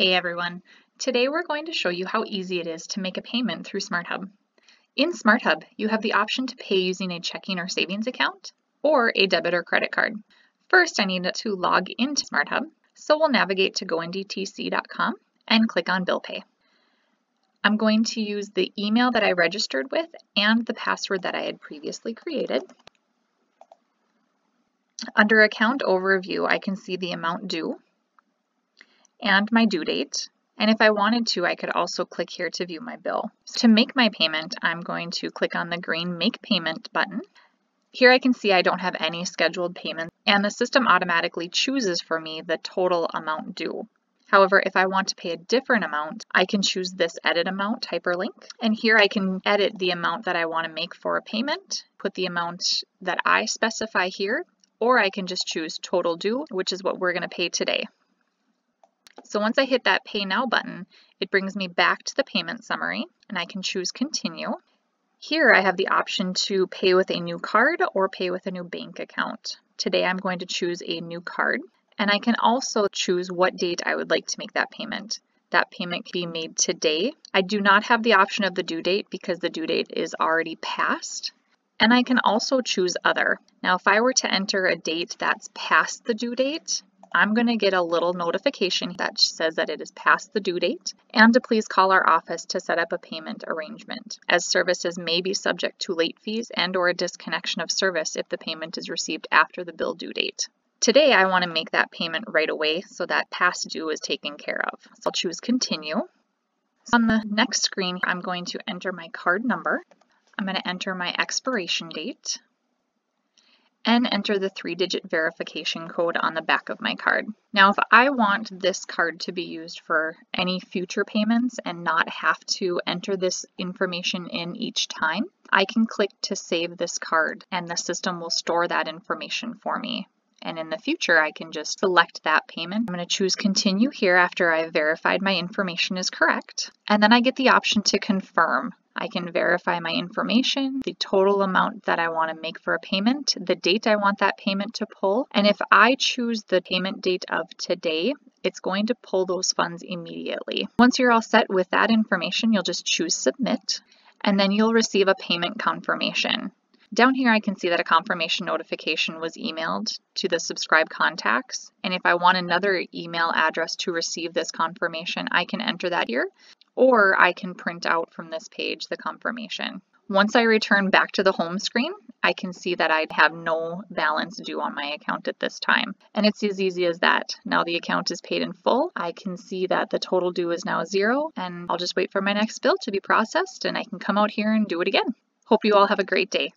Hey everyone! Today we're going to show you how easy it is to make a payment through SmartHub. In SmartHub, you have the option to pay using a checking or savings account or a debit or credit card. First, I need to log into SmartHub, so we'll navigate to gondtc.com and click on Bill Pay. I'm going to use the email that I registered with and the password that I had previously created. Under Account Overview, I can see the amount due, and my due date. And if I wanted to, I could also click here to view my bill. So to make my payment, I'm going to click on the green Make Payment button. Here I can see I don't have any scheduled payments and the system automatically chooses for me the total amount due. However, if I want to pay a different amount, I can choose this edit amount hyperlink. And here I can edit the amount that I want to make for a payment, put the amount that I specify here, or I can just choose total due, which is what we're going to pay today. So once I hit that Pay Now button, it brings me back to the payment summary and I can choose Continue. Here I have the option to pay with a new card or pay with a new bank account. Today I'm going to choose a new card and I can also choose what date I would like to make that payment. That payment can be made today. I do not have the option of the due date because the due date is already passed. And I can also choose other. Now, if I were to enter a date that's past the due date, I'm going to get a little notification that says that it is past the due date and to please call our office to set up a payment arrangement as services may be subject to late fees and or a disconnection of service if the payment is received after the bill due date. Today I want to make that payment right away so that past due is taken care of. So I'll choose continue. On the next screen I'm going to enter my card number. I'm going to enter my expiration date and enter the three-digit verification code on the back of my card. Now, if I want this card to be used for any future payments and not have to enter this information in each time, I can click to save this card and the system will store that information for me. And in the future, I can just select that payment. I'm going to choose continue here after I've verified my information is correct. And then I get the option to confirm. I can verify my information, the total amount that I want to make for a payment, the date I want that payment to pull, and if I choose the payment date of today, it's going to pull those funds immediately. Once you're all set with that information, you'll just choose submit, and then you'll receive a payment confirmation. Down here I can see that a confirmation notification was emailed to the subscribe contacts. And if I want another email address to receive this confirmation, I can enter that here, or I can print out from this page the confirmation. Once I return back to the home screen, I can see that I have no balance due on my account at this time. And it's as easy as that. Now the account is paid in full. I can see that the total due is now zero and I'll just wait for my next bill to be processed and I can come out here and do it again. Hope you all have a great day.